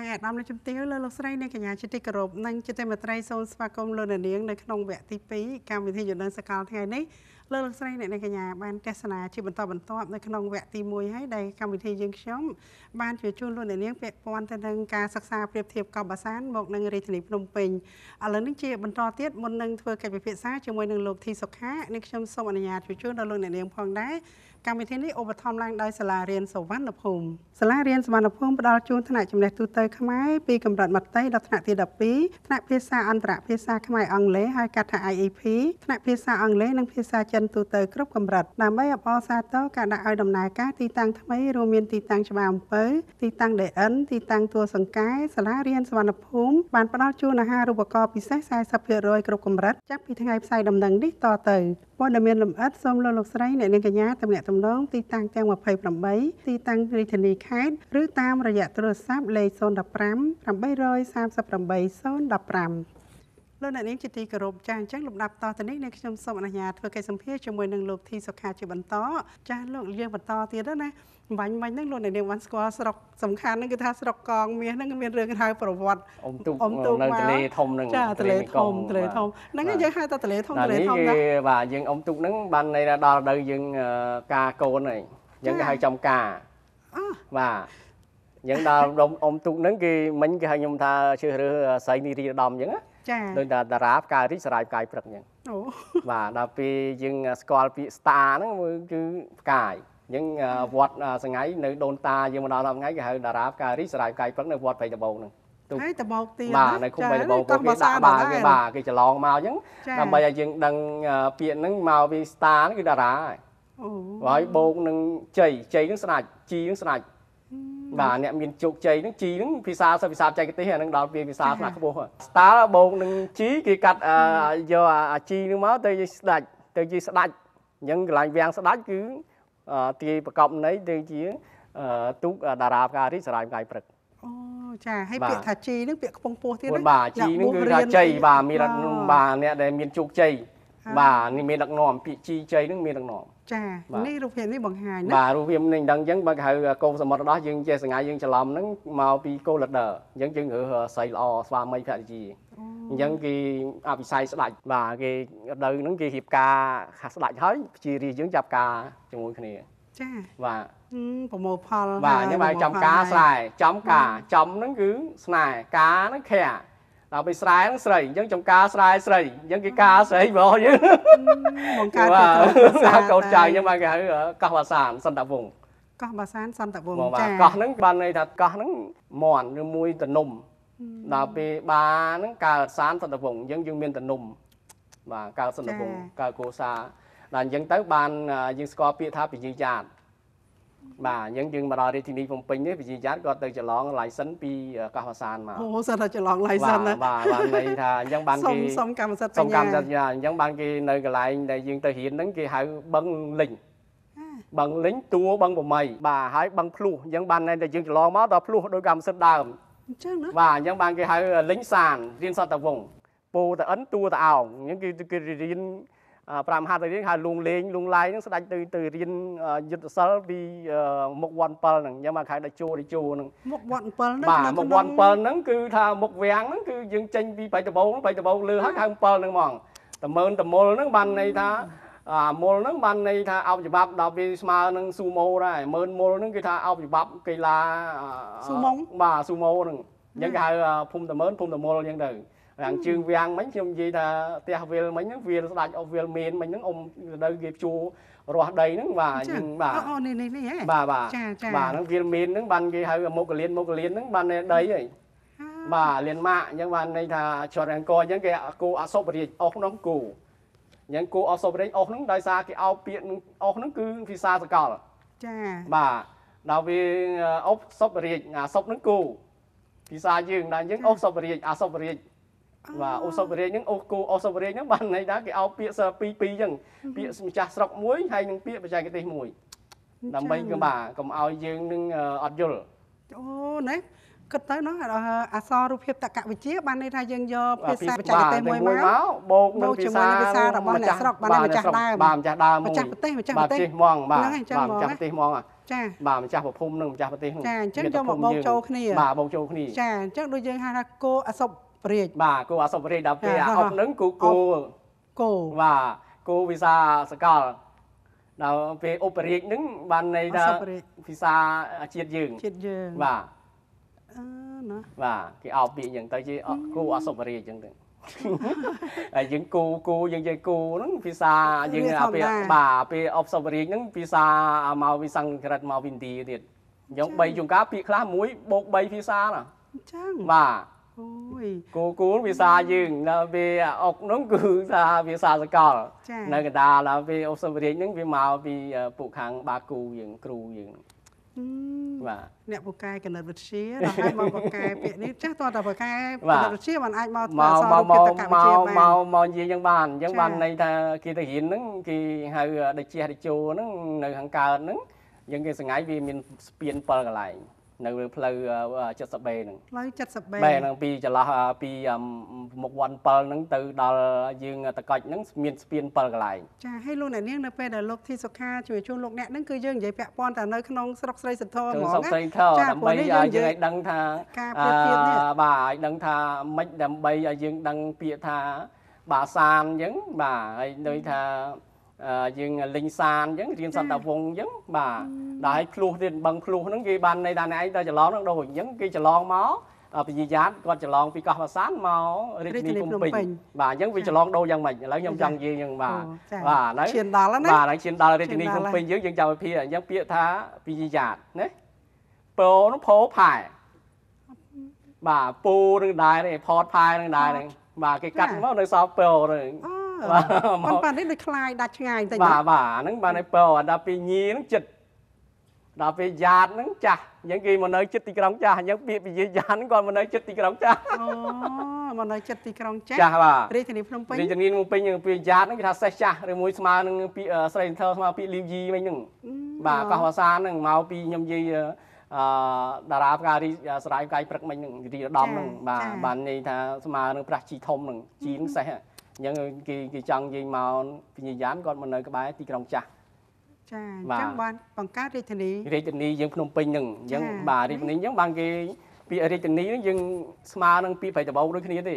យអាដាមនៅជំទាវលើលោកស្រីនិងកញ្ញាជាទីគោរពនិងជាទីមេត្រីសូមស្វាគមន៍លោកនាងនៅក្នុងវគ្គទី2កម្មវិធីយន្តសកលថ្ងៃនេះលោកលោកស្រីអ្នកនាងកញ្ញាបានទស្សនាជាបន្តបន្ទាប់នៅក្នុងវគ្គទី1ហើយដែលកម្មវិធីយើងខ្ញុំ បានជួយជូនលោកអ្នកនាងពាក់ព័ន្ធទៅនឹងការសិក្សាប្រៀបធៀបកបបាសានមកនឹងរាជធានីភ្នំពេញឥឡូវនេះជាបន្តទៀតមុននឹងធ្វើកិច្ចពិភាក្សាជាមួយនឹងលោកធីសុខានេះខ្ញុំសូមអនុញ្ញាតជួយជូនដល់លោកអ្នកនាងផងដែរកម្មវិធីនេះឧបត្ថម្ភឡើងដោយសាលារៀនសវណ្ណភូមិសាលារៀនសវណ្ណភូមិផ្ដល់ជូនថ្នាក់ចំណេះទូទៅខ្មែរពីកម្រិតមត្តេយ្យដល់ថ្នាក់ទី12ថ្នាក់ភាសាអន្តរភាសាខ្មែរអង់គ្លេសហៅកាត់ថា IEP ថ្នាក់ភាសាអង់គ្លេសនិងភាសាចិនទូទៅគ្រប់កម្រិតដើម្បីអបអរសាទរការដាក់ឲ្យដំណើរការទីតាំងថ្មីរួមមានទីតាំងច្បារអំពៅទីតាំង DN ទីតាំងទួលសង្កែសាលារៀនសវណ្ណភូមិបានផ្ដល់ជូនអាហារូបករណ៍ពិសេស40%គ្រប់កម្រិតចាប់ពីថ្ងៃផ្សាយដំណឹងនេះតទៅព័ត៌មានលម្អិតសូមលោកលោកស្រីអ្នកនាងកញ្ញាទំនាក់ទំនងទីតាំងទាំង28ទីតាំងរាជធានីខេត្តឬតាមរយៈទូរស័ព្ទលេខ015 838 015 លោកអ្នកនាងជាទីគោរពចាស់អញ្ចឹងលំដាប់តទៅនេះនាងខ្ញុំសូមអនុញ្ញាតធ្វើកិច្ចសម្ភាសជាមួយនឹងលោកធីសុខាជាបន្តចាស់លោកយើងបន្តទៀតណាបាញ់មិញហ្នឹងលោកអ្នកនាងបានស្គាល់ស្រុកសំខាន់ហ្នឹងគឺថាស្រុកកងមាសហ្នឹងមានរឿងហៅប្រវត្តិអ៊ំទូកអ៊ំទូកនៅទលេធំហ្នឹងចាទលេធំទលេធំហ្នឹងយើងហៅថាទលេធំទលេធំណាបាទយើងអ៊ំទូកហ្នឹងបាននៅដល់រដូវយើងការកូនហើយយើងគេហៅចំការបាទយើងដល់អ៊ំទូកហ្នឹងគេមិញគេហៅខ្ញុំថាជឿរើសស្រីនីរីដំអញ្ចឹងណា ចាដូចថាតារាផ្កាយរីកសរាយផ្កាយព្រឹកអញ្ចឹងអូបាទដល់ពេលយើងស្គាល់ពាក្យ star ហ្នឹងគឺផ្កាយអញ្ចឹងវត្តសងៃនៅដូនតាយើងមកដល់ថ្ងៃគេហៅតារាផ្កាយរីកសរាយផ្កាយព្រឹកនៅវត្តព្រៃតបោងហ្នឹងទូហើយតបោកទៀតបាទនៅឃុំព្រៃតបោងគេដាក់បាទគេបាទគេច្រឡងមកអញ្ចឹងដើម្បីឲ្យយើងដឹងពាក្យហ្នឹងមកពី star ហ្នឹងគឺតារាហើយអូហើយបូកនឹងជ័យជ័យនឹងស្ដាច់ជីនឹងស្ដាច់ បាទអ្នកមានជោគជ័យហ្នឹងជីហ្នឹងភាសាសិស្សភាសាបច្ចេកទេសអាហ្នឹងដល់ពីភាសាថ្នាក់ខ្ពស់ស្តាល់បូកនឹងជីគេកាត់យកអាជីហ្នឹងមកទៅជាស្ដាច់ទៅជាស្ដាច់អញ្ចឹងកន្លែងវាំងស្ដាច់គឺទាយប្រកបន័យទៅជាទូកតារាផ្ការីសរាយផ្កាយព្រឹកអូចាហើយពាក្យថាជីហ្នឹងពាក្យខ្ពង់ពោះទៀតណាបាទជីហ្នឹងគឺថាជ័យបាទមានបាទអ្នកដែលមានជោគជ័យ បាទនេះមានដឹកនាំពាក្យជីជ័យហ្នឹងមានដឹកនាំចានេះរូបភាពនេះបង្ហាញណាបាទរូបភាពនេះដឹងអញ្ចឹងបើគេហៅកោសមុទ្រដោះយើងជាសងាយយើងច្រឡំហ្នឹងមកពីកូលដឺអញ្ចឹងយើងរើសស្រីល្អស្វាមីភរិយាអញ្ចឹងគេអភិស័យស្ដាច់បាទគេដៅហ្នឹងគេរៀបការស្ដាច់ហើយជារាយើងចាប់ការជាមួយគ្នាចាបាទប្រមូលផលបាទអញ្ចឹងបាទចំការស្រែចំការចំហ្នឹងគឺស្នេហ៍ការហ្នឹងខែ ដល់ពេលស្រែហ្នឹងស្រីអញ្ចឹងចំការស្រែស្រីអញ្ចឹងគេការស្រីបងយើងបងការកូនចៅអញ្ចឹងបានគេហៅកោះបាសានសន្តវងកោះបាសានសន្តវងចាកោះហ្នឹងបានន័យថាកោះហ្នឹងមន់ឬមួយតនំដល់ពេលបាហ្នឹងកើតសានសន្តវងអញ្ចឹងយើងមានតនំបាទកើតសន្តវងកើតកោសាដល់អញ្ចឹងទៅបានយើងស្គាល់ពាក្យថាពជាចាត បាទអញ្ចឹងយើងមកដល់រាជធានីភ្នំពេញនេះវិជាចាតគាត់ទៅច្រឡង license ពីកោះវសានមកអូសិនតែច្រឡង license ណាបាទបានន័យថាអញ្ចឹងបានគេសុំកម្មសិទ្ធិសុំកម្មសិទ្ធិអញ្ចឹងបានគេនៅកន្លែងដែលយើងទៅរៀនហ្នឹងគេហៅបឹងលិញបឹងលិញតួបឹងប្រមៃបាទហើយបឹងភ្លុះអញ្ចឹងបានន័យថាយើងច្រឡងមកដល់ភ្លុះដោយកម្មសិទ្ធិដើមអញ្ចឹងណាបាទអញ្ចឹងបានគេហៅលិញសានរៀនសតវងពោតអិនតួតអោងអញ្ចឹងគឺគេរៀន 5ហាត់ទៅរៀនហៅលួងលេងលួងឡាយហ្នឹងស្ដាច់ទៅទៅរៀនយុទ្ធសិលពីមុខវ័ន7ហ្នឹងយ៉ាងមកខែដល់ជួរីជួហ្នឹងមុខវ័ន7ហ្នឹងបាទមុខវ័ន7ហ្នឹងគឺថាមុខវាំងហ្នឹងគឺយើងចេញពីបៃតបោងបៃតបោងលើហើយហៅ7ហ្នឹងហ្មងតមើនតមុលហ្នឹងបានន័យថាអាមុលហ្នឹងបានន័យថាអោបច្បាប់ដល់ពេលស្មើនឹងស៊ូម៉ូដែរមើនមុលហ្នឹងគឺថាអោបច្បាប់កីឡាស៊ូម៉ុងបាទស៊ូម៉ូហ្នឹងអញ្ចឹងគេហៅភូមិតមើនភូមិតមុលអញ្ចឹងទៅ រាំងជើងវាំងមិញខ្ញុំនិយាយថាផ្ទះវិលមិញហ្នឹងវាលស្ដាច់អស់វិលមានមិញហ្នឹងអ៊ំនៅគេជួរស់ដីហ្នឹងបាទយើងបាទអូនេះនេះនេះហ៎បាទបាទចាចាបាទហ្នឹងវាលមានហ្នឹងបានគេហៅមុខកលៀនមុខកលៀនហ្នឹងបានដីហើយបាទលៀនម៉ាក់អញ្ចឹងបានន័យថាជាប់អង្គអញ្ចឹងគេគូអសុបរាជអុសហ្នឹងគូអញ្ចឹងគូអសុបរាជអុសហ្នឹងដោយសារគេអោបពាក្យអុសហ្នឹងគឺភាសាសកលចាបាទដល់វាអុសសុបរាជអាសុបហ្នឹងគូភាសាយើងដល់យើងអុសសុបរាជអាសុបរាជ បាទអូសពរាជហ្នឹងអូគូអូសពរាជហ្នឹងបានន័យថាគេឲ្យពាក្យសិល2 2អញ្ចឹងពាក្យម្ចាស់ស្រុកមួយហើយនឹងពាក្យបច្ចេកទេសមួយដើម្បីគឺបាទកុំឲ្យយើងនឹងអត់យល់អូណាគិតទៅនោះអក្សររូបភាពតក្កវិទ្យាបានន័យថាយើងយកភាសាបច្ចេកទេសមួយមកបូកនឹងភាសាភាសារបស់អ្នកស្រុកបានម្ចាស់ដើមបាទម្ចាស់ដើមម្ចាស់ប្រទេសម្ចាស់បាប្រទទេសទេសហ្មងបាទហ្នឹងហើយអញ្ចឹងបាទម្ចាស់ហ្មងណាប្រទេសហ្មងចាបាទម្ចាស់ប្រភពនឹងម្ចាស់ប្រទេសនឹងចាអញ្ចឹងមាយកមកបូកចូលគ្នាបាទបូកចូលគ្នាចាអញ្ចឹងដូចយើងហៅថាគោអសព រាជបាទគូអសពរិយដល់ពេលចាអាអុកនឹងគូគូគោបាទគូវិសាសកលដល់ពេលឧបរាជនឹងបានន័យអថាសពរាជភាសាជាតិយើងជាតិយើងបាទអឺណាបាទគេអោបពាក្យអញ្ចឹងទៅជាអគូអសពរាជអញ្ចឹងទៅហើយយើងគូគូយើងនិយាយគូហ្នឹងភាសាយើងអាពេលបាទពេលអបសពរាជហ្នឹងភាសាមកវិសង្ក្រិតមកវិនទីទៀតយើង3ជួនកាលពាក្យខ្លះមួយបូក3ភាសាណាអញ្ចឹងបាទ អូយគូគូភាសាយើងដល់ពេលអុកហ្នឹងគឺថាភាសាសកលចានៅកណ្ដាលដល់ពេលអបសពរាជហ្នឹងវាមកពីពួកខាងបាគូយើងគ្រូយើងអឺបាទអ្នកបកកែកណិតវិទ្យាដល់ហើយមកបកកែពាក្យនេះចាស់តើតើបកកែបាទកណិតវិទ្យាมันអាចមកមកអក្សរមករូបមកភាពតក្កមវិទ្យាកបានមកមកនិយាយយ៉ាងបានអញ្ចឹងចា៎បានន័យថាគេទៅរៀនហ្នឹងគេហៅដូចជារិជោហ្នឹងនៅខាងកើតហ្នឹងអញ្ចឹងគេសង្ហៃវាមានស្ពាន7កន្លែង នៅលើផ្លូវ 70B ហ្នឹងផ្លូវ70បេបែរហ្នឹងពីចន្លោះអ่าពីអឺមុខវ័ន7ហ្នឹងទៅដល់យើងតកុចហ្នឹងមានស្ពាន7កន្លែងចាឲ្យលោកអ្នកនាងនៅពេលដែលលោកធីសុខាជួយជួនលោកអ្នកហ្នឹងគឺយើងនិយាយពាក់ព័ន្ធតែនៅក្នុងស្រុកស្រីសន្ធរគឺហ្មងសុកណាស្រីថចាដើម្បីព្រោះនេះឲ្យយើងយើងនិយាយឲ្យដឹងថាការប្រៀបធៀបនេះអឺបាទឲ្យដឹងថាម៉េចដើម្បីឲ្យយើងដឹងពាក្យថាបាសានអញ្ចឹងបាទហើយដូចថាអឺ យើងលេងសានអញ្ចឹងរៀនសន្តវងអញ្ចឹងបាទដល់ឲ្យភ្លោះទៀតបឹងភ្លោះហ្នឹងគេបានន័យថាអ្នកឯងទៅច្រឡងហ្នឹងដូចអញ្ចឹងគេច្រឡងមកអឺពញ្ញាយ៉ាតគាត់ច្រឡងពីកោះបាសានមករាជធានីភ្នំពេញបាទអញ្ចឹងវាច្រឡងដូរយ៉ាងម៉េចឥឡូវខ្ញុំចង់និយាយអញ្ចឹងបាទអូចាបាទហ្នឹងឈានដល់ហើយណាបាទហើយឈានដល់រាជធានីឈាភ្នំនដល់ពេញយើងយើងចាំវិភាគអញ្ចឹងពាក្យថាពីយ៉ាតណាពោនោះផោផែបាទពូនឹងដែរនេះផតផែនឹងដែរហ្នឹងបាទគេកាត់មកនៅសល់ពោហ្នឹងអូ បាទប៉ុន្តែនេះដូចខ្លាយដាច់ឆ្ងាយបន្តិចបាទបាទអាហ្នឹងបានឲ្យពោដល់ពេលញីហ្នឹងចិត្តដល់ពេលយ៉ាតហ្នឹងចាស់អញ្ចឹងគេមកនៅចិត្តទីក្រុងចាស់អញ្ចឹងពាក្យពីយ៉ាតហ្នឹងគាត់មកនៅចិត្តទីក្រុងចាស់អូមកនៅចិត្តទីក្រុងចាស់ចាស់បាទរាជធានីភ្នំពេញរាជធានីភ្នំពេញយើងពាក្យយ៉ាតហ្នឹងគេថាសេះចាស់ឬមួយស្មើនឹងពាក្យអឺស្រីសន្ធើស្មើពាក្យលីវយីវិញហ្នឹងបាទកោះវ៉ាសានហ្នឹងមកពីខ្ញុំនិយាយអឺតារាផ្ការីស្រ័យផ្កាយព្រឹកមិញហ្នឹងរីរដំហ្នឹងបាទបាននិយាយថាស្មើនឹងប្រាស់ជីធំហ្នឹងជីហ្នឹងសេះ អញ្ចឹងគេគេចង់និយាយមកពញ្ញាយ៉ានគាត់មកនៅក្បែរទីក្រុងចាស់ចាអបាទញ្ចឹងបានបង្កើតរាជធានីរាជធានីយើងភ្នំពេញហ្នឹងអញ្ចឹងចា៎បាទរាជធានីអញ្ចឹងបានគេពាក្យរាជធានីហ្នឹងយើងស្មើនឹងពាក្យប្រៃតបោកដូចគ្នាទេ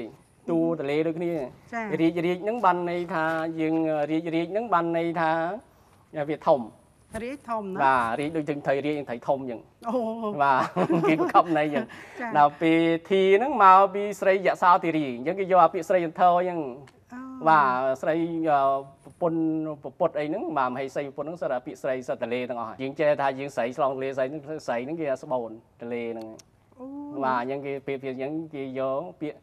ទូតលេដូចគ្នាចារាជរាជហ្នឹងបានន័យថាយើងរាជរាជហ្នឹងបានន័យថាវាធំរាជធំណាបាទរាជដូចถึงថៃរាជនឹងថៃធំអញ្ចឹងអូបាទគេបង្កប់ន័យអញ្ចឹងចាដល់ពីធីហ្នឹងមកពីស្រីយសោធីរីអញ្ចឹងគេយកអាពាក្យស្រីយន្តរអញ្ចឹងអូ បាទស្រីអឺប្រពន្ធប្រពុតអីហ្នឹងបាទមហេសីប្រពន្ធហ្នឹងសិតតែពាក្យស្រីសិតតលេទាំងអស់ហើយយើងចេះថាយើងស្រីឆ្លងទលេស្រីហ្នឹងស្រីហ្នឹងគេថាស្បូនតលេហ្នឹងអូបាទអញ្ចឹងគេពេលពេលអញ្ចឹងគេយកពាក្យ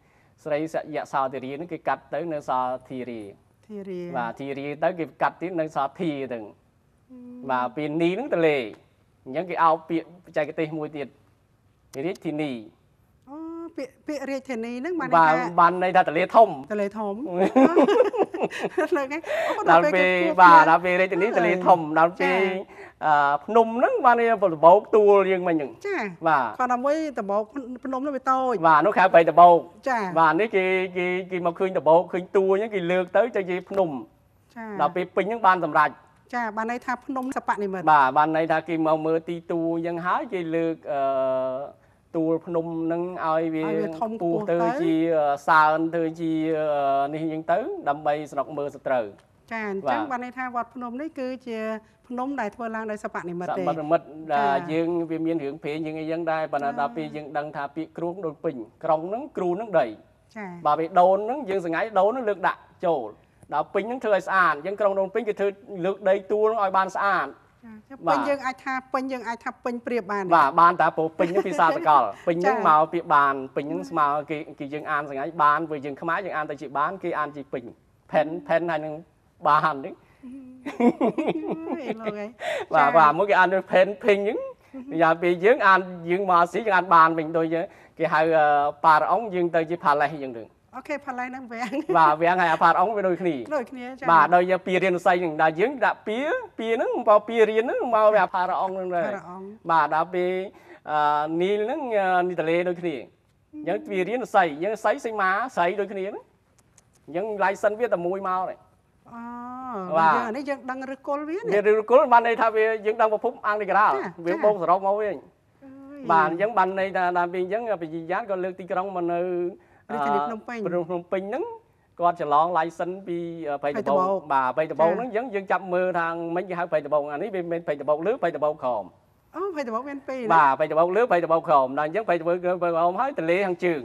ស្រីសយសោធីរីហ្នឹងគេកាត់ទៅនៅសោធីរីធារាបាទធីរីទៅគេកាត់ទៀតនៅសោធីទៅបាទពេលនីហ្នឹងតលេអញ្ចឹងគេអោបពាក្យបច្ចេកទេសមួយទៀតរាជធានីអូ ពាក្យពាក្យរាជធានីហ្នឹងបានបាទន័យថាបានន័យថាតលេធំតលេធំលើកហ្នឹងអូដល់ពេលគេបាទដល់ពេលរាជធានីតលេធំដល់ចាពេលអឺភ្នំហ្នឹងបានន័យថាបបោកទួលយើងមិញហ្នឹងចាបាទគាត់ដល់មួយដបោកភ្នំនោះវាតូចបាទនោះខែបៃតបោកចាបាទនេះគេគេគេមកឃើញតបោកឃើញទួលអញ្ចឹងគេលើកទៅទៅជាភ្នំចាដល់ពេលពេញហ្នឹងបានសម្រេចចាបានន័យថាភ្នំសបនិមិត្តបាទបានន័យថាគេមកមើលទីទួលអញ្ចឹងហើយគេលើកអឺ ទួលភ្នំហ្នឹងឲ្យវាឲ្យវាធំពោះខ្ពស់ទៅទៅជាសើនទៅជាអឺនេះអញ្ចឹងទៅ ដើម្បីស្រុកមើលសត្រូវចាអញ្បាចឹងទបានន័យថាវត្តភ្នំនេះគឺជាភ្នំដែលធ្វើឡើងដោយសបនិមិត្តសទេមិទ្ធមិត្តដែលចាយើងវាមានរឿងព្រេងយើងអីចឹងដែរប៉ុន្តែចាដល់ពេលយើងដឹងថាពាក្យគ្រូដូចពេញក្រុងហ្នឹងគ្រូហ្នឹងដីចាបើពេលដូនហ្នឹងយើងសង្ហៃដូនហ្នឹងលើកដាក់ចូលដល់ពេញហ្នឹងធ្វើឲ្យស្អាតអញ្ចឹងក្រុងដូនពេញគេធ្វើលើកដីទួលហ្នឹងឲ្យបានស្អាតចាបាទ ពេញយើងអាចថាពេញយើងអាចថាពេញព្រៀបបានបាទបានតែពោពេញហ្នឹងពីសាសកលពេញហ្នឹងចាមកពីបានពេញហ្នឹងស្មើគេគេយើងអានសង្ហៃបានព្រោះយើងខ្មែរយើងអានទៅជាបានគេអានជាពេញផែនផែនហើយនឹងបានហ្នឹងអើយលោកអីបាទបាទមួយគេអានដូចផែនភេងអញ្ចឹងយ៉ាងពេលយើងអានយើងមកស៊ីយើងអានបានវិញដូចគេហៅអឺប៉ារ៉អុងយើងទៅជាផាឡេសអញ្ចឹងទៅ អូខេផាឡៃហ្នឹងវាំងបាទវាងហើយអាផារ៉អុងវាដូចគ្នាដូចគ្នាចាបាទដោយយើងពីរៀនសរសៃហ្នឹងដល់យើងដាក់ពីពីហ្នឹងបើពីរៀនហ្នឹងមកវាផារ៉អុងហ្នឹងដែរផារ៉អុងបាទដល់ពេលអឺនីលហ្នឹងនីតលេដូចគ្នាអញ្ចឹងវារៀនស័យអញ្ចឹងស័យសីមាស័យដូចគ្នាហ្នឹងអញ្ចឹង license វាតែមួយមកទេអូបាទយើងអានេះយើងដឹងឬគល់វាវានេះឬគល់បានន័យថាវាយើងដឹងប្រភពអង្គនិកាលចាវាចាបូកសរុបមកវិញអើយបាទអញ្ចឹងបានន័យថាដល់ពេលអញ្ចឹងបញ្ញាយ៉ានក៏លើកទីក្រុងមកនៅ រាជធានីភ្នំពេញភ្នំភ្នំពេញហ្នឹងគាត់ច្រឡង license ពីព្រៃតបោព្រៃតបោកបាទព្រៃតបោកចាហ្នឹងអញ្ចឹងយើងចាប់មើលថាមិនគេហៅព្រៃតបោកអានេះវាមិនមែនព្រៃតបោកលើព្រៃតបោកក្រោមអូភ័យតបមានពីរណាបាទព្រៃតបោកលើព្រៃតបោកក្រោមដល់អញ្ចឹងព្រៃតបោកក្រោមហើយទលេខាងជើង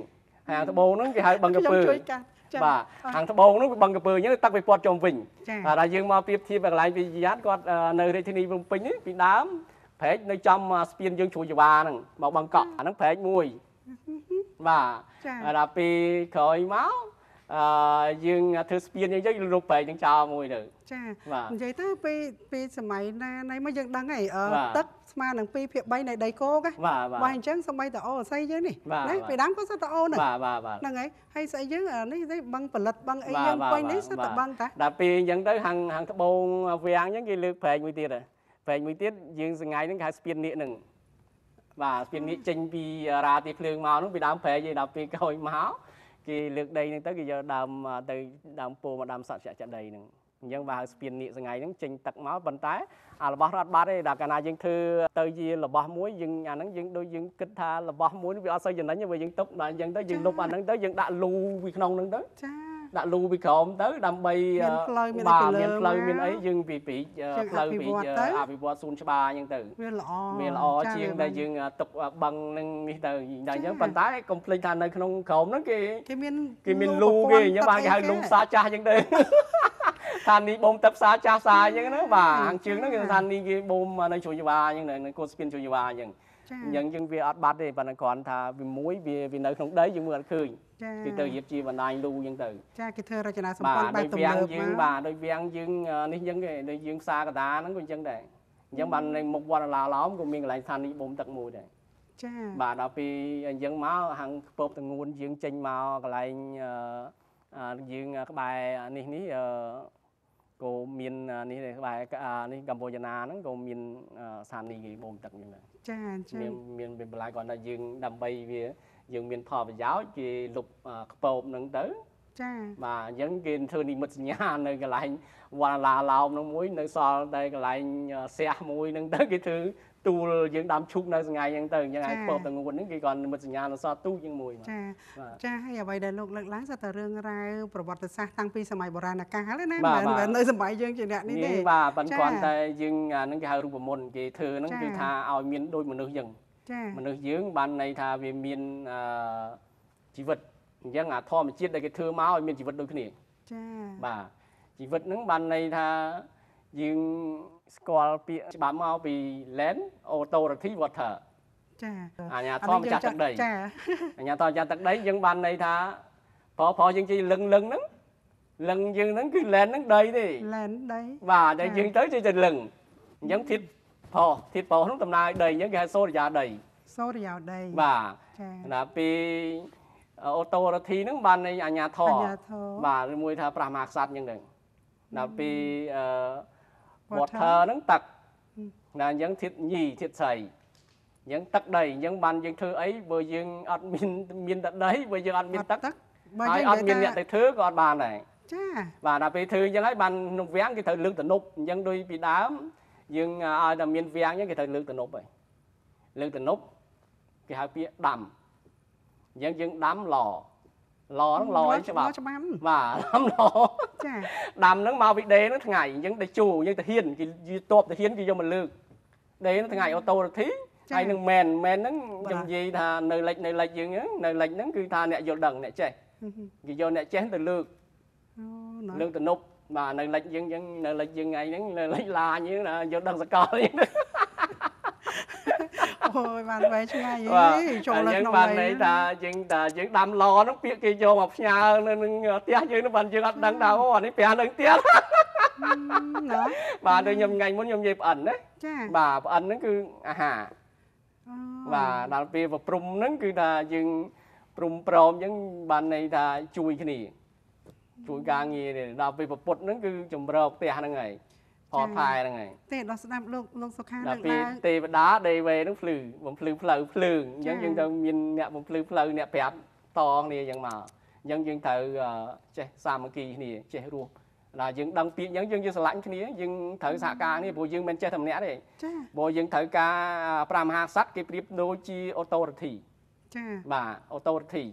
ហើយខាងត្បូងហ្នឹងគេហៅបឹងកខ្ញុំពើជួយកាត់ចាបាទខាងត្បូងហ្នឹងវាបឹងកពើអញ្ចឹងទឹកវាពាត់ជុំវិញចាបាទដល់យើងមកប្រៀបធៀបកន្លែងវិញ្ញាណគាត់អឺនៅរាជធានីភ្នំពេញនេះពីដើមព្រែកនៅចំស្ពានយើងជ្រួយយ៉ាវ៉ាហ្នឹងមកបឹងកក់អាហ្នឹងព្រែកមួយ បាទចាហើយដល់ពេលក្រោយមកអឺយើងធ្វើស្ពានយើងទៅយើងលុបព្រែកទាំងចោលមួយទៅចាបាទនិយាយទៅពីពីសម័យណាណៃមកយើងដឹងហើយអឺបាទទឹកស្មើនឹង2ភាគ3នៃដីគោកណាបាទបាទបាទអញ្ចឹងសំបីតអូស្អីយើងនេះបាទណាបាទពីដើមក៏សិតតអូហ្នឹងបាទបាទបាទហ្នឹងហើយហើយស្អីយើងអានេះទៅបឹងផលិតបឹងអីបាទយើងបាទពេញនេះបាទសិតតបាទបឹងតាដល់ពេលអញ្ចឹងទៅហាងហាងត្បូងវាំងអញ្ចឹងគេលើកព្រែកមួយទៀតហ៎ព្រែកមួយទៀតយើងសងៃហ្នឹងគេហៅស្ពាននៀកហ្នឹង បាទស្ពាននៀកចេញពីរាទីភ្លើងមកហ្នឹងពីដើមព្រែកឯដល់ពេលក្រោយមកគេលើកដីហ្នឹងទៅគេយកដើមទៅដើមពោមកដើមសត្វចាក់ចាក់ដីហ្នឹងអញ្ចឹងបាទហៅស្ពាននៀកសងៃហ្នឹងចេញទឹកមកប៉ុន្តែអារបស់រត់បាត់ទេដល់កាលណាយើងធ្វើទៅជារបស់មួយយើងអាហ្នឹងយើងដូចយើងគិតថារបស់មួយនេះវាអត់សូវចំណេញទេបើយើងទុកដល់អញ្ចឹងទៅយើងលុបអាហ្នឹងទៅយើងដាក់លូពីក្នុងហ្នឹងទៅចា ដាក់លូពីក្រោមទៅដើម្បីមានផ្លូវមានអីបាទពីលើមានផ្លូវមកមានអីយើងពីពីអឺយើងផ្លូវពីអភិវឌ្ឍអឺទៅអភិវឌ្ឍសួនច្បារអញ្ចឹងទៅវាល្អវាល្អចាជាងវាដែលយើងទុកបឹងនឹងនេះទៅដល់អញ្ចឹងចាប៉ុន្តែកុំភ្លេចថានៅក្នុងក្រោមហ្នឹងគេគេមានគេមានលូលូប្រគេព័ន្ធអញ្ចឹងបានគេហៅទឹកអីលូផ្សារចាស់អញ្ចឹងទៅឋានីបូមទឹកផ្សារចាស់ផ្សារអញ្ចឹងណាបាទខាងជើងហ្នឹងគេឋានីគេបូមនៅជួយយវ៉ាអញ្ចឹងនៅកូនស្ពានជួយយវ៉ាអញ្ចឹងចាអញ្ចឹងយើងវាអត់បាត់ទេប៉ុន្តែគ្រាន់ថាវាមួយវាវានៅក្នុងដីយើងមើលអត់ឃើញចា គឺទៅរៀបជាបណ្ដាញលូអញ្ចឹងទៅចាគេធ្វើរចនាសម្ព័ន្ធបែបទំនើបយើងបាទដោយវាំងយើងនេះអញ្ចឹងគេដោយយើងផ្សារកដាហ្នឹងក៏អញ្ចឹងដែរអញ្ចឹងបាននៅមុខវត្តឡាឡោមក៏មានកន្លែងស្ថានីយ៍បូមទឹកមួយដែរចាបាទដល់ពេលអញ្ចឹងមកហាងពើបតងួនយើងចេញមកកន្លែងយើងក្បែរនេះនេះក៏មាននេះដែរក្បែរនេះកម្ពុជាណាហ្នឹងក៏មានស្ថានីយ៍បូមទឹកអញ្ចឹងដែរចាចាមានមានបន្លាយគាត់ថាយើងដើម្បីវា យើងមានផលប្រយោជន៍គេលុបអឺខ្ពប់ហ្នឹងទៅចាបាទអញ្ចឹងគេធ្វើនិមិត្តសញ្ញានៅកន្លែងវត្តឡាឡោមនោះមួយ នៅសល់តែកន្លែងសះមួយហ្នឹងទៅគេធ្វើទូលយើងដាំឈូកនៅសងៃអញ្ចឹងទៅអញ្ចឹងឲ្យពពតងួនហ្នឹងគេគាត់និមិត្តសញ្ញានៅសល់ទូជាងមួយបាទចាបាទចាហើយអ្វីដែលលោកលើកឡើងសុទ្ធតែរឿងរ៉ាវប្រវត្តិសាស្ត្រតាំងពីសម័យបុរាណកាលណាបាទមិនបាទមែននៅសម័យយើងជាអ្នកនេះទេនេះបាទប៉ុន្តែចាគ្រាន់តែយើងអាហ្នឹងគេហៅរូបមន្តគេធ្វើហ្នឹងចាគឺថាឲ្យមានដូចមនុស្សអញ្ចឹងចា មនុស្សយើងបានន័យថាវាមានអឺជីវិតអញ្ចឹងអាធម្មជាតិដែលគេធ្វើមកឲ្យមានជីវិតដូចគ្នាចាបាទជីវិតហ្នឹងបានន័យថាយើងស្គាល់ពាក្យច្បាប់មកពី land authority water ចាអាញាធម្មចាស់ទឹកដីចាអាញាធម្មចាស់ទឹកដីយើងបានន័យថាព្រោះព្រោះយើងជិះលឹងលឹងហ្នឹងលឹងយើងហ្នឹងគឺ land ហ្នឹងដីទេឡែនដីបាទតែចាយើងទៅជិះតែលឹងអញ្ចឹងធាត ព្រោះធាតព្រោះហ្នឹងដំណើរឲ្យដីអញ្ចឹងគេហៅសូរិយាដីសូរិយោដីបាទចាដល់ពីអូតូរធីហ្នឹងបានន័យអាញាធអរញ្ញាធមបាទឬមួយថាប្រាស់មហាក្សត្រអញ្ចឹងទៅដល់ពីអឺ Water water ហ្នឹងទឹកហឹមណាអញ្ចឹងធាតញីធាតស្រីអញ្ចឹងទឹកដីអញ្ចឹងបានយើងធ្វើអីបើយើងអត់មានមានតែដីបើយើងអត់មានទឹកទឹកបើហើយយើងអនិត់មានយាយអ្នកថាទៅធ្វើក៏អត់បានដែរចាបាទដល់ពេលធ្វើអញ្ចឹងហើយបានក្នុងវាំងគេត្រូវលើកទំនប់អញ្ចឹងដូចពីដើម យើងឲ្យតែមានវាំងអញ្ចឹងគេត្រូវលើកទំនប់ហើយលើកទំនប់គេហៅពាក្យដាំអញ្ចឹងយើងដាំឡឡហ្នឹងឡអីច្បាប់ច្បាប់បាទដាំឡចាដាំហ្នឹងមកពីដេហ្នឹងថ្ងៃអញ្ចឹងតែជូរអញ្ចឹងទៅហ៊ានគេយតបទៅហ៊ានគេយកមកលើកដេហ្នឹងថ្ងៃអូតូរធីហើយនឹងមែនមែនហ្នឹងខ្ញុំនិយាយថានៅលិចនៅលិចយើងហ្នឹងនៅលិចហ្នឹងគឺថាអ្នកយល់ដឹងអ្នកចេះគេយកអ្នកចេះទៅលើកអូណ៎លើកទំនប់ បាទនៅលិចយើងអញ្ចឹងនៅលិចយើងថ្ងៃហ្នឹងនៅលិចឡាញហ្នឹងណាយល់ដឹងសកលអញ្ចឹងអូយបានវែងឆ្ងាយបាទហីចូលលើអញ្ចឹងក្នុងបានដីន័យថាយើងតាយើងដាំឡហ្នឹងពាក្យគេយកមកផ្ញើនៅនឹងផ្ទះយើងហ្នឹងបានយើងអត់ដឹងថាអូអានេះប្រាំនឹងផ្ទះណ៎បាទដូចខ្ញុំថ្ងៃមុនខ្ញុំនិយាយប្អិនណាចាបាទប្អិនហ្នឹងគឺអាហារអូបាទដល់ពេលប្រព្រំហ្នឹងគឺថាយើងព្រំព្រមអញ្ចឹងបានន័យថាជួយគ្នា ជួយការងារនេះដល់ពេលប្រពុតហ្នឹងគឺចម្រោកផ្ទះហ្នឹងហើយផលផែហ្នឹងហើយទេដល់ស្ដាប់លោកលោកសុខាដល់នឹងពេលឡើងទេវតាដេវេហ្នឹងភ្លឺបំភ្លឺផ្លូវភ្លើងអញ្ចឹងចា៎យើងទៅមានអ្នកបំភ្លឺផ្លូវអ្នកប្រាប់តគ្នាអញ្ចឹងមកអញ្ចឹងយើងត្រូវអឺចេះសាមគ្គីគ្នាចេះរស់ដល់យើងដឹងពាក្យអញ្ចឹងយើងយើងស្រឡាញ់គ្នាយើងត្រូវសហការគ្នាព្រោះយើងមិនចេះតែម្នាក់ទេចាព្រោះយើងត្រូវការប្រាមហាក្សត្រគេប្រៀបដូចជា authority ចាបាទ authority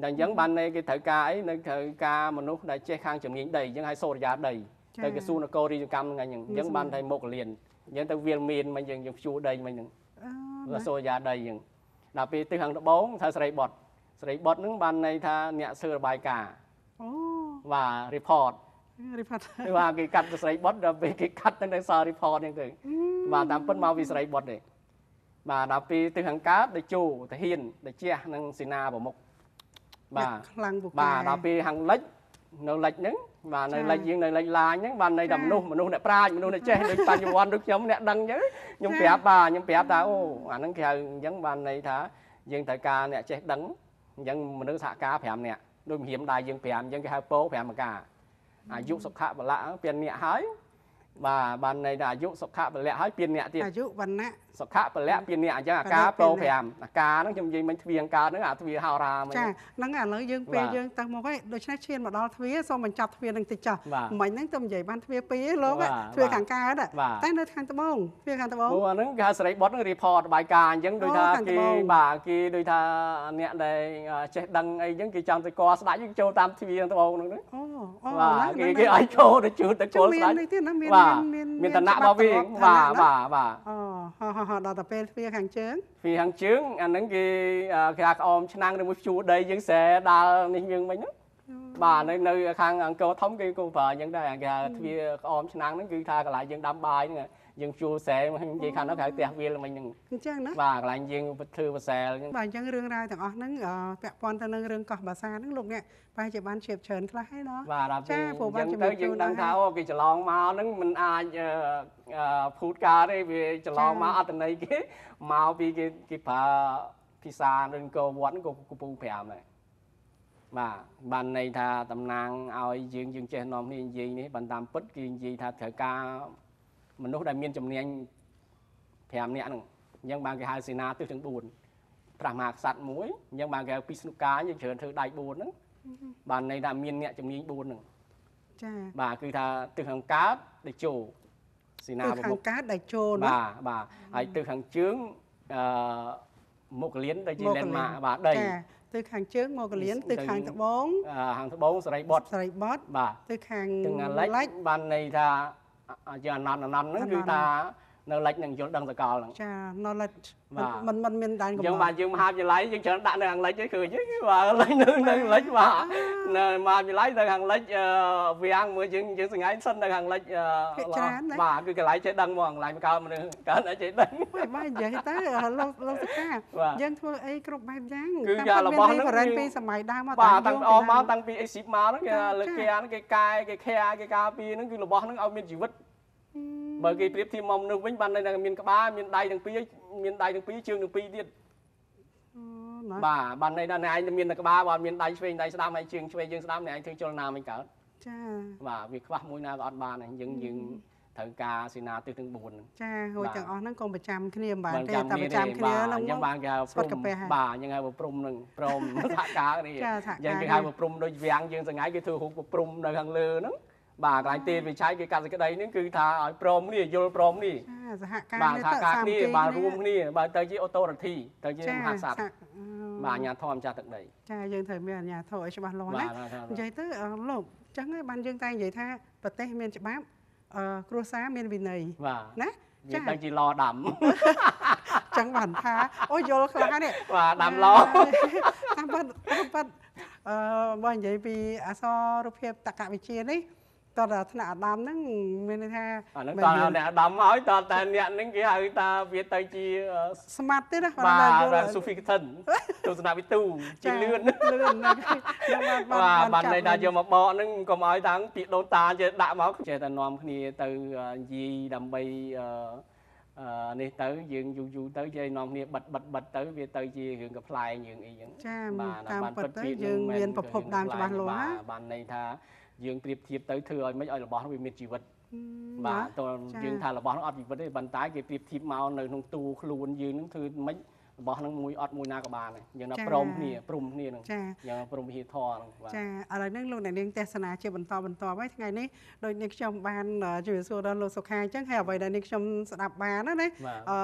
តែអញ្ចឹងបានន័យគេត្រូវការអីនៅត្រូវការមនុស្សដែលចេះខាងជំនាញដីអញ្ចឹងឲ្យសូរិយាដីទៅក្រសួងនគររាជកម្មហ្នឹងអញ្ចឹងអញ្ចឹងបានតែមុខលៀនអញ្ចឹងទៅវាលមានមិនយើងយើងភ្ជួរដីមិនហ្នឹងអឺសូរិយាដីអញ្ចឹងដល់ពេលទិសខាងត្បូងត្រូវស្រីបុតស្រីបុតហ្នឹងបានន័យថាអ្នកធ្វើរបាយការណ៍អូបាទ report រីផាត់គឺថាគេកាត់ទៅស្រីបុតដល់ពេលគេកាត់ទៅនៅសារ report ហ្នឹងទៅបាទតាមពិតមកពីស្រីបុតទេបាទដល់ពេលទិសខាងកើតដូចជោតាហ៊ានតាជះនិងសេនាប្រមុខ បាទខ្លាំងពូកែបាទដល់ពេលខាងលិចនៅលិចហ្នឹងបាទនៅចា៎លិចយើងនៅលិចឡាញហ្នឹងបានន័យថាចា៎មនុស្សមនុស្សអ្នកប្រាជ្ញមនុស្សអ្នកចេះដូចបញ្ញវន្តដូចខ្ញុំអ្នកដឹងអញ្ចឹងខ្ញុំចា៎ប្រាប់បាទខ្ញុំប្រាប់ថាអូអាហ្នឹងគេហៅអញ្ចឹងបានន័យថាយើងត្រូវការអ្នកចេះដឹងអញ្ចឹងមនុស្សសហការ5នាក់ដូចមហៀមដែរយើង5អញ្ចឹងគេហៅពោ5ម្ការអាយុសុខៈបលៈពានអ្នកហើយ បាទបានន័យថាអាយុសុខៈបលៈហើយពានអ្នកទៀតអាយុវណ្ណៈសុខៈបលៈពានអ្នកអញ្ចឹងអាការបលៈពាពោនអ្នក5អាការហ្នឹងខ្ញុំនិយាយមិញទ្វាអង្ការហ្នឹងអាទ្វាហោរាមិញចាហ្នឹងឥឡូវយើងពេលបាទយើងទៅមកហើយដូច្នេះឈានមកដល់ទ្វារសូមបញ្ចប់ទ្វារនឹងតិចចុះបាទមិញហ្នឹងទៅនិយាយបានទ្វារពីរឯងលោកបាទទ្វារបាទខាងកើតហ៎បាទតែនៅខាងត្បូងទ្វារខាងត្បូងព្រោះអាហ្នឹងគេហៅសេរីបុតហ្នឹង report បាយការណ៍អញ្ចឹងដូចថាអូខាងត្គេបូងបាទគេដូចថាអ្នកដែលចេះដឹងអីអញ្ចឹងគេចង់ទៅកស្ដាច់យើងចូលតាមទ្វារត្បូងហ្នឹងណាអូអូបាទហ្នឹងគេគេឲ្យចូលទៅជួតទៅជកមានស្ដាច់នេះទៀតណាមានបាទមានមានតំណាក់របស់វាច្បាប់បាទឋានៈណាបាទបាទអូហោះហោះហោះដល់ទៅពេលទ្វារខាងជើងពីខាងជើងអាហ្នឹងគេអឺគេថាក្អមឆ្នាំងឬមួយភ្ជួរដីយើងស្រែដាល់នេះយើងមិញហ្នឹងបាទនៅនៅខាងអង្គរធំគេក៏ប្រើអញ្ចឹងដែរគេថាទ្វារក្អមឆ្នាំងហ្នឹងគឺថាកន្លែងយើងដាំបាយហ្នឹង យើងភ្ជួរស្រែមកនិយាយខាងនោះគេហៅផ្ទះវាលមិញហ្នឹងអញ្ចឹងណាបាទកន្លែងយើងធ្វើបសែលអញ្ចឹងបាទអញ្ចឹងរឿងរ៉ាវទាំងអស់ហ្នឹងអឺពាក់ព័ន្ធទៅនឹងរឿងកោះបាសាហ្នឹងលោកអ្នកប្រហែលជាបានជ្រាបច្រើនខ្លះហើយណាបាទដល់ចាពេលព្រោះបាអនញ្ចឹងជំរាទៅបយើងជូនដឹងដែរថាអូគេច្រឡងមកហ្នឹងมันអាចអឺអឺភូតការទេវាច្រឡងមកអត្តន័យគេមកពីគេគេប្រើភាសានឹងក៏វត្តហ្នឹងក៏កំពូល5ដែរបាទបានន័យថាតំណាងឲ្យយើងយើងចេះនាំគ្នានិយាយនេះបានតាមពិតគេនិយាយថាត្រូវការ មនុស្សដែលមានជំនាញ5នាក់ហ្នឹងអញ្ចឹងបានគេហៅសេនាទិសទាំង4ប្រាស់មហាក្សត្រមួយអញ្ចឹងបានគេហៅពីស្នុកាយើងច្រើនធ្វើដៃ4ហ្នឹងបានន័យថាមានអ្នកជំនាញ4ហ្នឹងចាបាទគឺថាទិសខាងកើតដេជោសេនាគឺប្រខាមុងខកើតដែលចូលណាបាទបាទហើយទិសខាងជើងអឺមុខលៀនដូចជាមុខលែនលៀនម៉ាបាទដីចាទៅខាងជើងមកកលៀនទៅទៅខាងត្បូងអឺខាងត្បូងសរីបុតស្រីបត់បាទទៅខាងទាំងអាលិចលិចបានន័យថា អជាអណន្តអណ ន្តហ្នឹងគឺ អណន្ត ថានៅលិចនឹងយល់ដឹងសកលហ្នឹង ចា knowledge បាទ มันมันមានដែនកំ យើង ណ បាទ ត់ យើងមហាវិទ្យាល័យយើងច្រើនដាក់នៅខាងលិចហ្នឹងឃើញទេបាទលិចនៅនៅលិចបាទនៅមហាវិទ្យាល័យនៅខាងលិចអឺវាងមួយយើងយើងសង្ហែសិននៅខាងលិចអឺ ភាគច្រើនណា បាទគឺកន្លែងចេះដឹងហ្មងកន្លែងកើតមនុស្សកើតតែចេះដឹង ហើយបាទនិយាយទៅលោកលោកសុខា បាទ យើងធ្វើអីគ្រប់បែបយ៉ាង គឺ តាម យ៉ាង ពិត របស់ មាន ហ្នឹង reference យើង ពីសម័យដើមមក បាទតាំង យ ពីអស់មក ពីដើ តាំងពីអេស៊ីបមកហ្នឹងគេ ចា លើក ចា គេអាហ្នឹងគេកែគេខែគេការពារហ្នឹងគឺរបស់ហ្នឹងឲ្យមានជីវិត បើគេប្រៀបធៀបមកមនុស្សវិញបានន័យថាមានក្បាលមានដៃទាំងពីរមានដៃទាំងពីរជើងទាំងពីរទៀតអូណាបាទបានន័យថាអ្នកឯងមានតែក្បាលបើមានដៃឆ្វេងដៃស្ដាំហើយជើងឆ្វេងជើងស្ដាំអ្នកឯងធ្វើចលនាមិនកើតចាបាទវាខ្វះមួយណាក៏អត់បានដែរយើងយើងត្រូវការសេនាទិសទាំង4ហ្នឹងចារួចបាទទាំងអស់ហ្នឹងកុំប្រចាំគ្នាមិនបានបានទេចាំតែគ្នាប្រចាំគ្នាបាទហ្នឹងអញ្ចឹងមកបានគេហៅស្វិព្រតកាំពះហើយបាទអញ្ចឹងហៅព្រំហ្នឹងព្រមសហការនេះចាសហយើងការគេនេះហៅព្រំដូចវាំងយើងសង្ហៃគេធ្វើរូបព្រំនៅខាងលើហ្នឹង បាទកន្លែងទេវិឆ័យគេកាត់សេចក្តីហ្នឹងគឺថាឲ្យព្រមនេះយល់ព្រមនេះចាសហការបាទនេះសហការសាមគ្នាគ្គីបាទរួមគ្នាបាទទៅជា authority ទៅជាចាមហាក្សត្រសហបាទអាជ្ញាធរម្ចាស់ទឹកដីចាយើងត្រូវមានអាជ្ញាធរឲ្យច្បាស់លាស់បាណាទបាទបាទនិយាយទៅអឺលោកចឹងហើយបានយើងតែនិយាយថាប្រទេសមានច្បាប់អឺគ្រួសារមានវិន័យបាទណាវាចាទៅជាឡដាំចឹងបានថាអូយល់ខ្លះនេះបាទដាំឡតាមពិតតាមពិតអឺបើនិយាយពីអសររូបភាពតក្កវិជ្ជានេះ តើថ្នាក់អាដាមហ្នឹងមានន័យថាអាហ្នឹងមិនតើយល់អ្នកដាំឲ្យតើតែអ្នកហ្នឹងគេហៅថាវាទៅជាស្មាត់ទេណាបាទយល់បាទ Sufficient ទស្សនវិទូជាលឿនលឿនហ្នឹងហើយបានបាទបានចាប់ន័យថាយកមកបកហ្នឹងកុំឲ្យតាំងពីដូនតាចេះដាក់មកចេះតែនាំគ្នាទៅនិយាយដើម្បីអឺអឺនេះទៅយើងយូរយូរទៅចេះនាំគ្នាបិទបិទបិទទៅវាទៅជារឿងកំ pl ែងរឿងអីចឹងចាបាទតាមពិតទៅពាក្យើងហ្នឹងមានប្រភពដើមច្បាស់លាស់ណាបាទបានន័យថា យើងប្រៀបធៀបទៅធ្វើឲ្យមិនឲ្យរបស់នោះវាមានជីវិតអឺបាទតើចា៎យើងថារបស់នោះអត់ជីវិតទេប៉ុន្តែគេប្រៀបធៀបមកនៅក្នុងទូខ្លួនយើងនឹងធ្វើមិនរបស់ហ្នឹងមួយអត់មួយណាក៏បានដែរយើងថាព្រមគ្នាព្រមគ្នាហ្នឹងចាយ៉ាងព្រមវិហារធរហ្នឹងបាទចាឥឡូវនេះលោកអ្នកនាងទេសនាជាបន្តបន្តហើយថ្ងៃនេះដោយនេះខ្ញុំបានអឺជំរាបសួរដល់លោកសុខាអញ្ចឹងហើយអ្វីដែលនេះខ្ញុំស្ដាប់បានណាណាបាទអឺ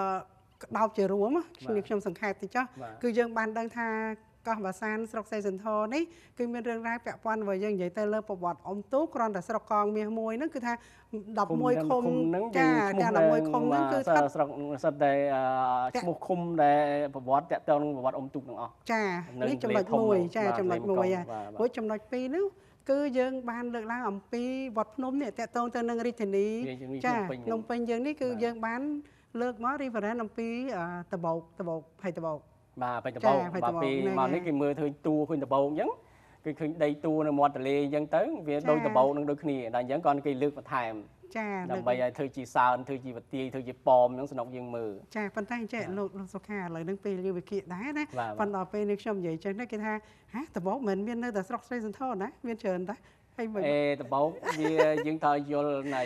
ក្តោបជារួមណាបាទនេះខ្ញុំសង្ខេបតិចចុះបាទគឺយើងបានដឹងថា កោះបាសានស្រុកសេសន្ធរនេះគឺមានរឿងរ៉ាវពាក់ព័ន្ធបើយើងនិយាយទៅលើប្រវត្តិអ៊ំទូគ្រាន់តែស្រុកកងមាសមួយហ្នឹងគឺថា11ឃុំហ្នឹងចាយើងចាឈ្មោះ11ឃុំហ្នឹងគឺបាទស្ថិតស្រុកសិតតែអឺឈ្មោះឃុំដែលប្រវត្តិតកតងនឹងប្រវត្តិអ៊ំទូកទាំងអស់ចានៅនេះចំណុចលេខធំមួយហ្នឹងចាបាទចំណុចលេខមួយធំហ่ะបាទបាទព្រោះចំណុចពីរនោះគឺយើងបានលើកឡើងអំពីវត្តភ្នំនេះតកតងទៅនឹងរាជធានីរាជធានីចាភ្នំពេញភ្នំពេញយើងនេះគឺបាទយើងបានលើកមក reference អំពីអឺតបោកតបោកភ័យតបោក បាទពេញដចាបោកពេញបាទដបោកពីហ្នឹងមកហើយនេះគេមើលឃើញតួឃើញដបោកអញ្ចឹងគឺឃើញដីតួនៅមាត់ទន្លេអញ្ចឹងទៅវាចាដូចដបោកនឹងដូចគ្នាដល់អញ្ចឹងគាត់គេលើកបន្ថែមចាលើកដើម្បីឲ្យធ្វើជាសើនធ្វើជាវទាយធ្វើជាប៉មអញ្ចឹងសំណុកយើងមើលចាប៉ុន្តែចេះលោកលោកសុខាឥឡូវហ្នឹងពេលយើងវិភាគដែរណាបាទប៉ុន្តែដល់ពេលនេះខ្ញុំនិយាយចឹងនេះគេថាហាតបោកមិនមែនមាននៅតែស្រុកស្រីសន្ធរណាមានច្រើនតែហើយមិនអេដបោកវាយើងត្រូវយល់នៃ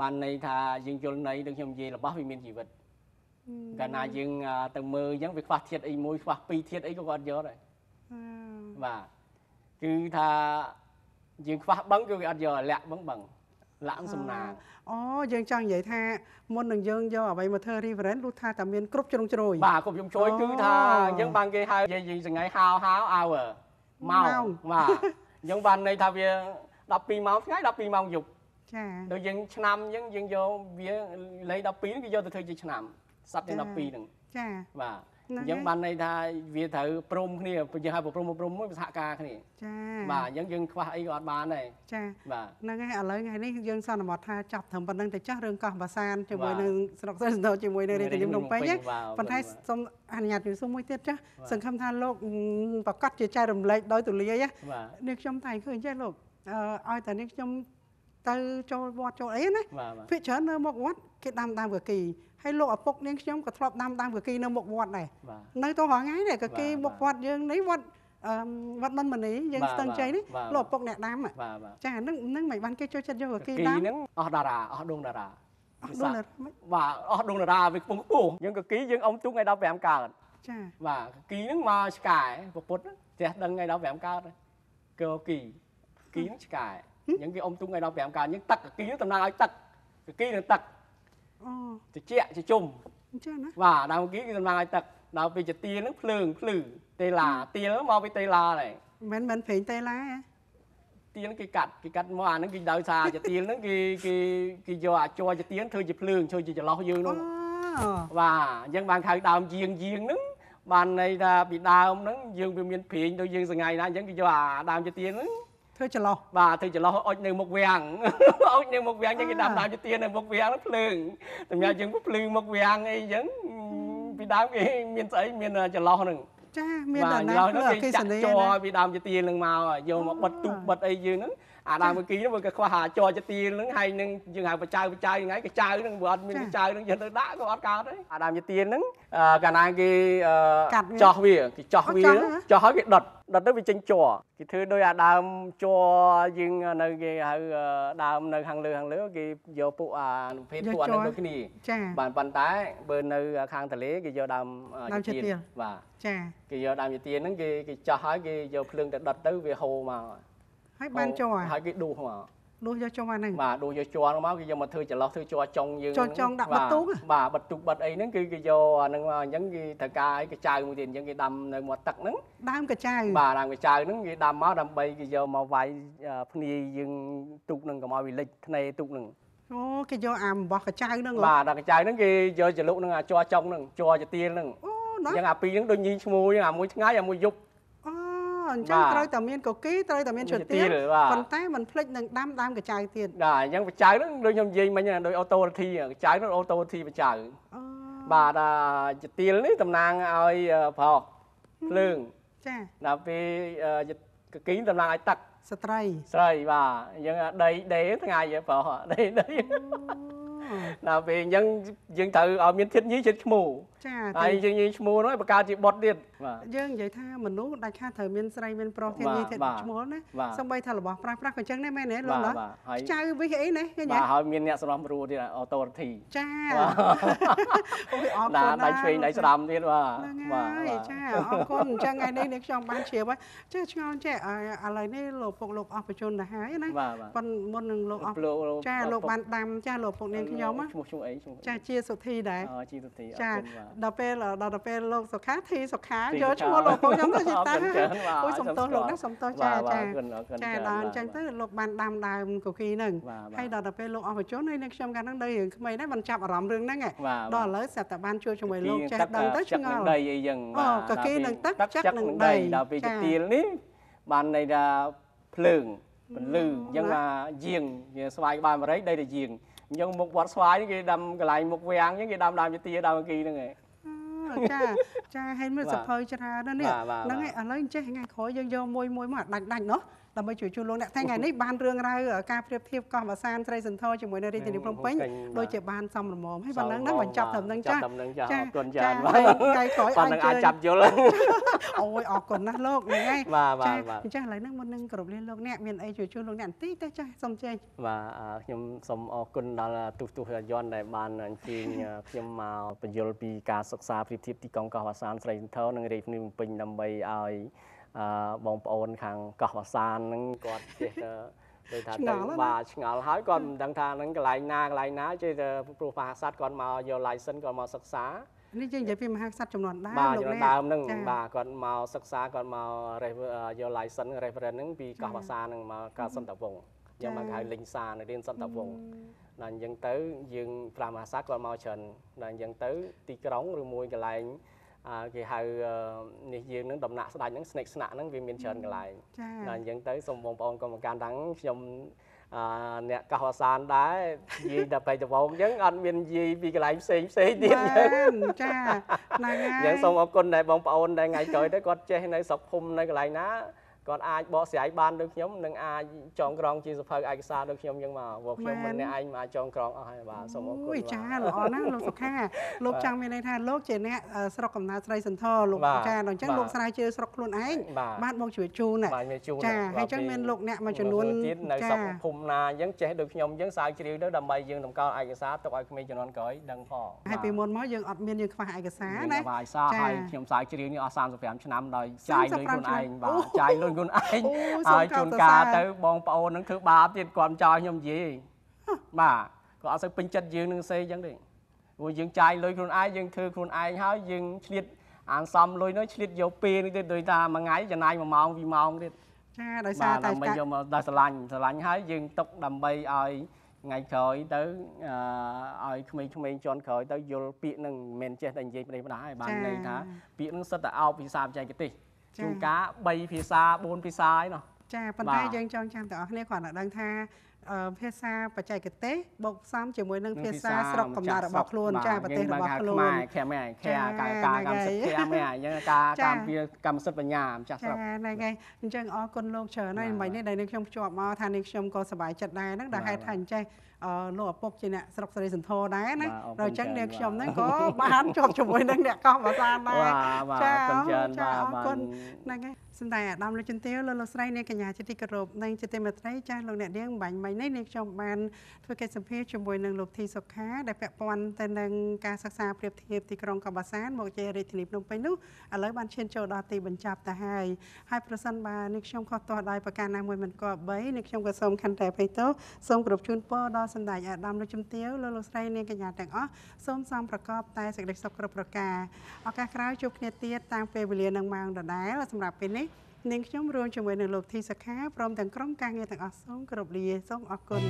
បានន័យថាយើងយល់នៃដូចខ្ញុំនិយាយរបស់វាមានជីវិត កាលណាយើងអឺទៅមើលអញ្ចឹងវាខ្វះធាតុអីមួយខ្វះពីរធាតុអីក៏គាត់យកដែរអឺបាទគឺថាយើងខ្វះបឹងគឺវាអត់យកលាក់បឹងបឹងលាក់សំណាងអូយើងចង់និយាយថាមុននឹងយើងយកអ្វីមកធ្វើ reference លុះថាតែមានគ្រប់ជ្រុងជ្រោយបាទគ្រប់ខ្ញុំជួយអូគឺថាអញ្ចឹងបានគេហៅយើងយើងសងៃហៅហៅអើម៉ោម៉ោងងបាទអញ្ចឹងបានន័យថាវា12ម៉ោងថ្ងៃ12ម៉ោងយប់ចាដូចយើងឆ្នាំអញ្ចឹងយើងយកវាលេខ12ហ្នឹងគឺយកទៅធ្វើជាឆ្នាំ សប្តាហ៍12ហ្នឹងចាបាទហ្នឹងអញ្ចឹងហើយបានន័យថាវាត្រូវព្រមគ្នាយើងហៅព្រមព្រមមួយសហការគ្នាចាបាទអញ្ចឹងយើងខ្វះអីក៏អត់បានដែរចាបាទហ្នឹងហើយឥឡូវថ្ងៃនេះយើងសន្មតថាចាប់ត្រឹមប៉ុណ្្នឹងទៅចាស់រឿងកោះបាសានជាមួយបាទនឹងស្រុកសេសន្ធរជាមួយនឹងរាជធានីភ្នំពេញណាបាទប៉ុន្តែបាទសូមអនុញ្ញាតជំរាបសួរមួយទៀតចាស់បាទសង្ឃឹមថាលោកអឺប្រកាសជាចែករំលែកដោយទូលាយណាបាទនេះខ្ញុំតែឃើញចេះលោកអឺឲ្យតែនេះខ្ញុំ ទៅចូលវត្តចូលអីណាបាទបាទភាគច្រើននៅមុខវត្តគេដាំដើមកគីហើយលោកឪពុកនាងខ្ញុំក៏ធ្លាប់ដាំដើមកគីនៅមុខវត្តដែរបាទនៅទៅរាល់ថ្ងៃនេះកគីបាទមុខវត្តយើងនេះវត្តអឺវត្តមិនមនីយើងបាទស្ទឹងជ័យនេះបាទលោកឪពុកអ្នកដាំហ่ะបាទបាទចាហ្នឹងហ្នឹងមិនបានគេចូលចិត្តយកកគីគីដាំហ្នឹងអស់តារាអស់ដងតារាអស់ដូចណាមិនបាទអស់ដងតារាវាខ្ពង់ខ្ពស់យើងកគីយើងអុំទុកថ្ងៃ15កើតចាបាទគីហ្នឹងមកឆ្កែពពុតផ្ទះដឹងថ្ងៃ15កើតកគីគីហ្នឹងឆ្កែ អញ្ចឹងគេអុំទុកថ្ងៃ15កើតអញ្ចឹងទឹកគីហ្នឹងតំណាងឲ្យទឹកគីនឹងទឹកអូត្រជាក់ជាជុំអញ្ចឹងណាបាទដើមគីគឺតំណាងឲ្យទឹកដល់ពេលជាទៀលហ្នឹងភ្លើងភ្លឺតេឡាទៀលមកពីតេឡាដែរមិនមែនព្រេងតេឡាហ៎ទៀលគេកាត់គេកាត់មកអាហ្នឹងគេដោយសារជាទៀលហ្នឹងគេគេគេយកអាចរជាទៀលធ្វើជាភ្លើងធ្វើជាចន្លោះយើងអូហ្នឹងបាទអញ្ចឹងបានខៅដើមយាងយាងហ្នឹងបានន័យថាពីដើមហ្នឹងយើងវាមានព្រៀងដូចយើងសងៃណាអញ្ចឹងគេយកអាដើមជាទៀលហ្នឹង ធ្វើចន្លោះបាទធ្វើចន្លោះអុចនៅមុខវាំងអុចនៅមុខវាំងអញ្ចឹងគេដាំអាដើមជាទៀលនៅមុខវាំងហ្នឹងភ្លើងសម្រាប់យើងភ្លឺមុខវាំងអីអញ្ចឹងពីដើមគេមានស្អីមានចន្លោះហ្នឹងចាមានបាទដល់ណាយកលើនោះអគេកេសចាក់នីជ័ណារពីដើមជាទៀលនឹងមកយកមកបិទទូកបិទអីយើងហ្នឹង អាដើមមួយគីហ្នឹងវាក៏ខ្វះអាជ័រជាទៀលហ្នឹងហើយនឹងយើងហៅបច្ចៅបច្ចៅហ្នឹងហើយកញ្ចៅហ្នឹងវាអត់មានចាកញ្ចៅហ្នឹងយកទៅដាក់ក៏អត់កើតដែរអាដើមជាទៀលហ្នឹងអឺកាលណាគេអឺកាត់វាចោះវាគេចោះអូវាចោះហ៎ចោះហើយគេដុតដុតទៅវាចេញជ័រគេធ្វើដោយអាដើមជ័រយើងនៅគេហៅអឺដើមនៅខាងលើខាងលើគេយកពួកអាភេទពួកអាហ្នឹងដូចគ្នាចាបាទប៉ុន្តែបើនៅខាងទន្លេគេយកដើមអឺដើមជាទៀលបាទចាគេយកដើមជាទៀនហ្នឹងគេគេចោះហើយគេយកភ្លើងទៅដុតទៅវាហូរមក ហើយបានជ័រហើយគេដួសមកលុះយកជ័រហ្នឹងបាទដួសយកជ័រហ្នឹងមកគេយកមកធ្វើចន្លោះធ្វើជ័រចុងយើងជ័រចុងដាក់បិទទូកហ៎បាទបិទទូកបិទអីហ្នឹងគឺគេយកអាហ្នឹងមកអញ្ចឹងគេត្រូវការឲ្យកញ្ចៅមួយទៀតអញ្ចឹងគេដាំនៅមាត់ទឹកហ្នឹងដើមកញ្ចៅបាទដើមកញ្ចៅហ្នឹងគេដាំមកដើម្បីគេយកមកវាយអឺភ្នាយយើងទូកហ្នឹងកុំឲ្យវាលិចធ្នេទូកហ្នឹងអូគេយកអាអំបោះកញ្ចៅហ្នឹងហ៎បាទដល់កញ្ចៅហ្នឹងគេយកចលុកហ្នឹងអាជ័រចុងហ្នឹងជ័រជាទៀលហ្នឹងអូអណាញ្ចឹងអាពីរហ្នឹងដូចញីឈ្មោះអញ្ចឹងអាមួយថ្ងៃអាមួយយប់ អូអញ្ចឹងបាទត្រូវតែមានកគីត្រូវតែមានជជាទៀលបាទប៉ុន្តែមិនភ្លេចនឹងដាំដើមកញ្ចៅទៀតបាទអញ្ចឹងបច្ចៅហ្នឹងដូចខ្ញុំនិយាយមិញហ្នឹងដូចអូតូរធីបច្ចៅហ្នឹងអូតូរធីបច្ចៅអូបាទអាជាទៀលនេះតំណាងឲ្យអឺប្រុសភ្លើងចាដល់ពេលអឺជាកគីតំណាងឲ្យទឹកស្ត្រីស្រីបាទអញ្ចឹងអាដីដេថ្ងៃហ៎ប្រុសដីដី ដល់ពេលអញ្ចឹងយើងត្រូវឲ្យមានធាតុញីចិត្តឈ្មោះចាហើយយើងញីឈ្មោះនោះបង្កើតជាបុតទៀតបាទយើងនិយាយថាមនុស្សដាច់ខាតត្រូវមានស្រីមានប្រុសធាតុញីធាតុឈ្មោះណាបាទសំបីថារបស់ប្រាស់ប្រាស់ក៏អញ្ចឹងដែរមែនទេលោកបាទណាបាទហើយចៅវិសអីណាឃើញទេបាទហើយមានអ្នកសំណោះព្រោះទៀតអូតូរធីចាបាទអូយអរគុណដាដៃឆ្វេងដៃស្ដាំទៀតបាទហ្នឹងបាទហើយចាអរគុណអញ្ចឹងថ្ងៃនេះនេះខ្ញុំបានជ្រាបហើយចាឆ្ងល់ចេះឥឡូវនេះលោកពុកលោកអស់បញ្ជនទៅហើយណាបាទបាទប៉ុនមុននឹងលោកអស់លោកចាលោកបានដាំចាលោកពុកនាងខ្ញុំណាឈ្មោះឈ្មោះអីឈ្មោះចាជាសុធីដែរអូជីទុទីអរចាគុណបាទដល់ពេលដល់ទៅពេលលោកសុខាធីសុខាធីយកសុខាឈ្មោះលោកពុកខ្ញុំទៅជាតាអរគុណច្រើនបាទអូយសំទោសលោកណាសំទោសចាបាទបាទចាអរគុណអរគុណចាច្រើនដល់អបាទញ្ចឹងទៅលោកបានដាំដើមកុកគីហ្នឹងបាទបាទហើយដល់ទៅពេលលោកអស់បញ្ជនហើយនឹងខ្ញុំកាលហ្នឹងនៅរឿងក្មេងដែរមិនចាប់អារម្មណ៍រឿងហ្នឹងឯងបាទដល់ឥឡូវស្រាប់តែបានជួបជាមួយលោកចេះទឹកដឹងទៅចឹកឆ្ងនឹងល់ដីអីចឹងអូបាទកគីនឹងទឹកចឹកនឹងដីដល់ពេលចាជាទៀលនេះបានន័យថាភ្លើងពន្លឺអញ្ចឹងថាយាងវាស្វាយក្បាលអាមេរិកដីតែយាង អញ្ចឹងមុខវត្តស្វាយគេដាំកន្លែងមុខវាំងអញ្ចឹងគេដាំដើមជាទាដើមអង្គីហ្នឹងឯងចាចាហើយមើលសភៅច្រើនណាស់នេះហ្នឹងហើយឥឡូវចេះថ្ងៃក្រោយយើងយកមួយមួយមកដាច់ដាច់ណោះ ដើម្បីជួយជួលលោកអ្នកថ្ងៃនេះបានរឿងរ៉ាវការប្រៀបធៀបកោះបាសានស្រីសន្ធរជាមួយនៅរាជធានីភ្នំពេញឃើញបាទដូចជាបានសំរមមហើយប៉ុណ្ណឹងហ្នឹងបញ្ចប់ត្រឹមហ្នឹងចាចាប់ត្រឹមហ្នឹងចាអរគុណចាច្រើនបាទហើយថ្ងៃក្រោយប៉ុណ្ណឹងអាចចាប់យល់អូយអរគុណណាស់លោកហ្នឹងហើយបាទបាទចាបាទអញ្ចឹងឥឡូវហ្នឹងមុននឹងគោរពលាលោកអ្នកមានអីជួយជួលលោកអ្នកបន្តិចទេចាសូមចេញបាទអឺខ្ញុំសូមអរគុណដល់ទូសទូសយន្តដែលបានអញ្ជើញអឺខ្ញុំមកបញ្យល់ពីការសិក្សាប្រៀបធៀបទីក្រុងកោះវ៉ាសានស្រីសន្ធរនិងរាជធានីភ្នំពេញដើម្បីឲ្យអឺ បងប្អូនខាងកោះវ៉ាសានហ្នឹងគាត់ចេះទៅដូចថាឆ្ងទៅល់ណាស់បាទឆ្ងល់ហើយគាត់មិនដឹងថាហ្នឹងកន្លែងណាកន្លែងណាចេះតែព្រោះភាសាគាត់មកយក license គាត់មកសិក្សានេះយើងនិយាយពីមហាក្សត្រចំនួនដើមបាទលោកយកអ្នកដើមហ្នឹងចាបាទគាត់មកសិក្សាគាត់មក refer- អឺយក license reference ហ្នឹងពីកោះវ៉ាសានហ្នឹងមកកោះសន្តវង្សយកមកគេហៅលេងសានៅរៀនសន្តវង្សដល់អញ្ចឹងទៅយើងប្រាំអាសាគាត់មកច្រើនដល់អញ្ចឹងទៅទីក្រុងឬមួយកន្លែងអឺ គេហៅអឺនេះយើងនឹងដំណាក់ស្ដាច់ហ្នឹងស្នេកស្នាក់ហ្នឹងវាមានច្រើនកន្លែងចាដល់អញ្ចឹងទៅសូមបងប្អូនកុំកាន់តាំងខ្ញុំអឺអ្នកកោះអាសានដែរនិយាយដល់បៃតវងអញ្ចឹងអត់មាននិយាយពីកន្លែងផ្សេងផ្សេងទៀតបានចាហ្នឹងហើយអញ្ចឹងសូមអរគុណដែរបងប្អូនដែលថ្ងៃក្រោយទៅគាត់ចេះនៅស្រុកភូមិនៅកន្លែងណា គាត់អាចបកស្រាយបានដូចខ្ញុំនិងអាចចងក្រងជាសភៅឯកសារដូចខ្ញុំអញ្ចឹងមកព្រោះខ្ញុំមិនអ្នកឯងមកអាចចងក្រងអស់ហើយបាទសូមអរគុណអូយបាទចាល្អណាស់លោកសុខាលោកចង់មានន័យថាលោកជាអ្នកអឺស្រុកកំណើតស្រីសន្ធរលោកបាទចាដល់អញ្ចឹងបាទលោកស្រាវជ្រាវស្រុកខ្លួនឯងបាទបានមកជួយជូនណាបាទមានជូនចាណាហើយអញ្ចឹងមានលោកអ្នកមួយចំនួនទៀតនៅចាស្រុកភូមិណាអញ្ចឹងចេះដូចខ្ញុំអញ្ចឹងស្រាវជ្រាវទៅដើម្បីយើងតម្កល់ឯកសារទុកឲ្យក្មេងជំនាន់ក្រោយដឹងផងហើយពីមុនមកយើងអត់មានយើងខ្វះឯកសារណាណាបាទឯកសារចាហើយខ្ញុំស្រាវជ្រាវនេះអស់35ឆ្នាំដោយចាយលុយខ្លួន35ឯងបាទអូចាយលុយខ្លួនឯងអូសូមហើយកោជួតនសរសើរកាលទៅបងប្អូននឹងធ្វើបាបទៀតគាត់មិនចោលខ្ញុំនិយាយបាទគាត់អត់សូវពេញចិត្តយើងនឹងសេអញ្ចឹងទេព្រោះយើងចាយលុយខ្លួនឯងយើងធ្វើខ្លួនឯងហើយយើងឆ្លៀតអានសំលុយនោះឆ្លៀតយកពេលនេះទៀតដោយថាមួយថ្ងៃចំណាយ1ម៉ោង2ម៉ោងទៀតចាដោយបាសារទតែដើម្បីការយកមកដល់ស្រឡាញ់ស្រឡាញ់ហើយយើងຕົកដើម្បីឲ្យថ្ងៃក្រោយទៅអឺឲ្យក្មេងៗជាន់ក្រោយទៅយល់ពាក្យហ្នឹងមិនមែនចេះតែនិយាយប្រេះប្រដាហើយបានន័យថាពាក្យហ្នឹងសិតតែអោបភាសាបច្ចេកទេស ជួនកាល3ភាសា4ភាសាឯណោះចាប៉ុន្តែបាទយើងចងចាំទាំងអស់គ្នាគ្រាន់តែដឹងថាអឺ ភាសាបច្ចេកទេសបូកផ្សំជាមួយនឹងភាសាស្រុកកំណើតរបស់ខ្លួនចាប្រទេសរបស់ខ្លួនខ្មែរខ្មែរខែការការកម្មសិទ្ធិខ្មែរអញ្ចឹងការចាកម្មវាកម្មសិទ្ធិបញ្ញាម្ចាស់ស្រុកចាហ្នឹងហើយអញ្ចឹងអរគុណលោកច្រើនហើយបាទមិញនេះដែលនេះខ្ញុំភ្ជាប់មកថានេះខ្ញុំក៏សប្បាយចិត្តដែរហ្នឹងដែលបាទហេតុថាអញ្ចេះអឺលោកឪពុកជាអ្នកស្រុកសេរីសន្ធរដែរណាបាទអរគុណដល់អញ្ចឹងច្រើននាងខ្ញុំបាទហ្នឹងក៏បានជាប់ជាមួយនឹងអ្នកកោះបាសានដែរបាទបាទចាអរគុណច្រើនចាបាទអរបាគុណនហ្នឹងហើយ សំដែងអាដាមលោកជំទាវលោកលោកស្រីនាងកញ្ញាជាទីគោរពនិងជាទីមេត្រីចាស់លោកអ្នកនាងបាញ់មិញនេះនាងខ្ញុំបានធ្វើកិច្ចសម្ភាសន៍ជាមួយនឹងលោកធីសុខាដែលពាក់ព័ន្ធទៅនឹងការសិក្សាប្រៀបធៀបទីក្រុងកោះបាសានមកជារាជធានីភ្នំពេញនោះឥឡូវបានឈានចូលដល់ទីបញ្ចប់ទៅហើយហើយប្រសិនបើនាងខ្ញុំខុសទាស់ដោយប្រការណាមួយមិនគប្បីនាងខ្ញុំក៏សូមខន្តីអភ័យទោសសូមគោរពជូនពរដល់សម្ដេចអាដាមលោកជំទាវលោកលោកស្រីនាងកញ្ញាទាំងអស់សូមសំប្រកបតែសេចក្តីសុខគ្រប់ប្រការឱកាសក្រោយជួបគ្នាទៀតតាមពេលវេលានឹងម៉ោងដដែលសម្រាប់ពេលនេះ នាងខ្ញុំរួមជាមួយនឹងលោកធីសខាព្រមទាំងក្រុមការងារទាំងអស់សូមគោរពលាសូមអរគុណ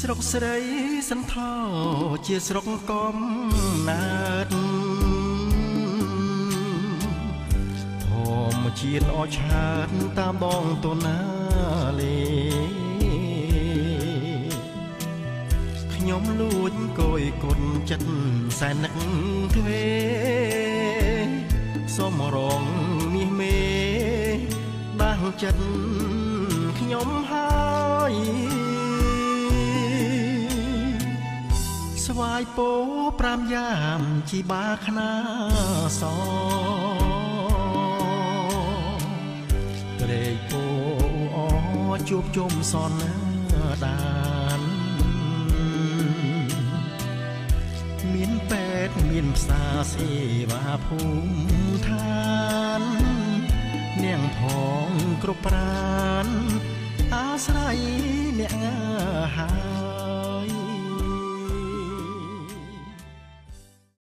ស្រុកស្រីសន្ធរជាស្រុកកំណើតធម្មជាតិអឆាតតាមដងទនាលេខ្ញុំលួចគយគុណចិត្តសែននឹកទ្វេសូមរងមាសមេដាស់ ចិត្តខ្ញុំហើយសូស្វាយពោប្រាំយ៉ាមជីបាខ្នាសត្រេកពោអជួបជុំសនដាន មានពេទ្យមានផ្សារសេវាភូមិឋាន នាងផងគ្រប់ប្រានអាស្រ័យអ្នកហា